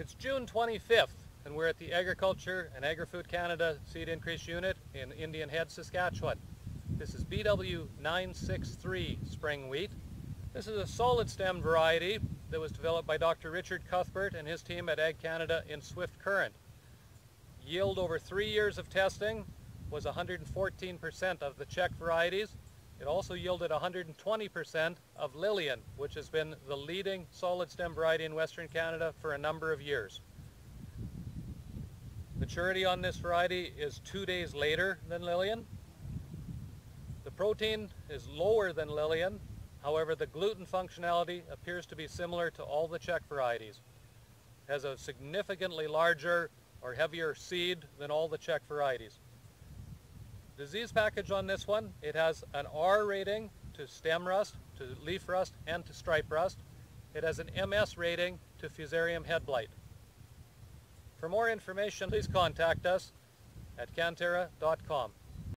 It's June 25th, and we're at the Agriculture and Agri-Food Canada Seed Increase Unit in Indian Head, Saskatchewan. This is BW963 spring wheat. This is a solid stem variety that was developed by Dr. Richard Cuthbert and his team at Ag Canada in Swift Current. Yield over three years of testing was 114% of the check varieties. It also yielded 120% of Lillian, which has been the leading solid stem variety in Western Canada for a number of years. Maturity on this variety is two days later than Lillian. The protein is lower than Lillian, however the gluten functionality appears to be similar to all the check varieties. It has a significantly larger or heavier seed than all the check varieties. Disease package on this one, it has an R rating to stem rust, to leaf rust, and to stripe rust. It has an MS rating to fusarium head blight. For more information, please contact us at canterra.com.